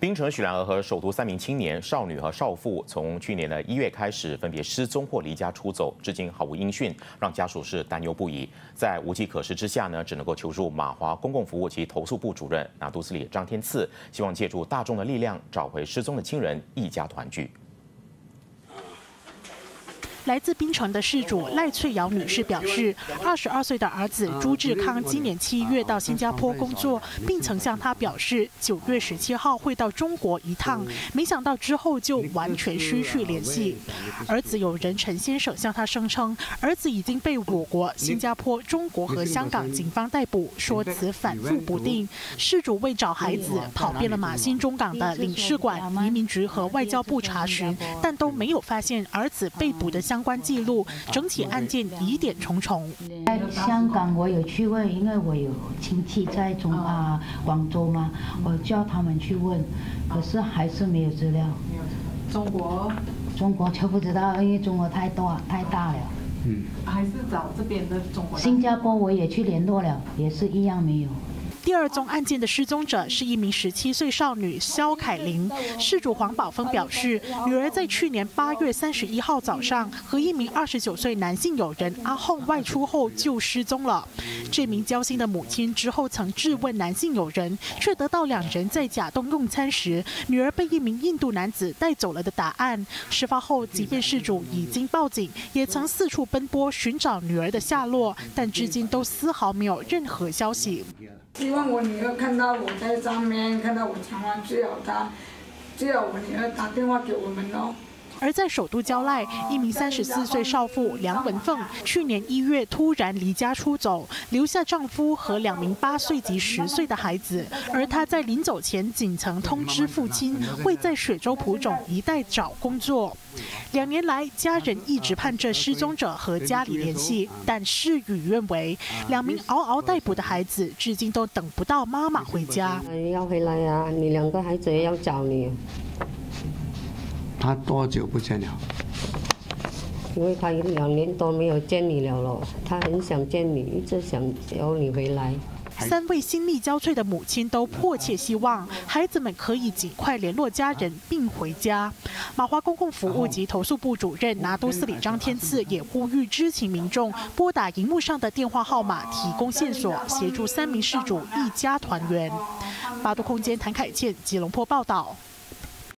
槟城许兰娥和首都三名青年少女和少妇，从去年的一月开始分别失踪或离家出走，至今毫无音讯，让家属是担忧不已。在无计可施之下呢，只能够求助马华公共服务及投诉部主任那杜斯里张天赐，希望借助大众的力量找回失踪的亲人，一家团聚。来自槟城的事主赖翠瑶女士表示，二十二岁的儿子朱志康今年七月到新加坡工作，并曾向她表示九月十七号会到中国一趟，没想到之后就完全失去联系。儿子有人陈先生向他声称，儿子已经被我国、新加坡、中国和香港警方逮捕，说辞反复不定。事主为找孩子，跑遍了马新中港的领事馆、移民局和外交部查询，但都没有发现儿子被捕的。相关记录，整起案件疑点重重。在香港，我有去问，因为我有亲戚在中啊广州嘛，我叫他们去问，可是还是没有资料。中国，中国就不知道，因为中国太大太大了。嗯，还是找这边的中国。新加坡我也去联络了，也是一样没有。第二宗案件的失踪者是一名十七岁少女肖凯琳。事主黄宝峰表示，女儿在去年八月三十一号早上和一名二十九岁男性友人阿洪外出后就失踪了。这名交心的母亲之后曾质问男性友人，却得到两人在甲东用餐时，女儿被一名印度男子带走了的答案。事发后，即便事主已经报警，也曾四处奔波寻找女儿的下落，但至今都丝毫没有任何消息。希望我女儿看到我在上面，看到我常常最好她，最好我女儿打电话给我们哦。而在首都郊赖，一名三十四岁少妇梁文凤，去年一月突然离家出走，留下丈夫和两名八岁及十岁的孩子。而她在临走前，仅曾通知父亲会在水州浦种一带找工作。两年来，家人一直盼着失踪者和家里联系，但事与愿违。两名嗷嗷待哺的孩子，至今都等不到妈妈回家。要回来呀！你两个孩子要找你。他多久不见了？因为他两年多没有见你了咯，他很想见你，一直想要你回来。三位心力交瘁的母亲都迫切希望孩子们可以尽快联络家人并回家。马华公共服务及投诉部主任拿督斯里张天赐也呼吁知情民众拨打荧幕上的电话号码，提供线索，协助三名事主一家团圆。八度空间谭凯倩吉隆坡报道。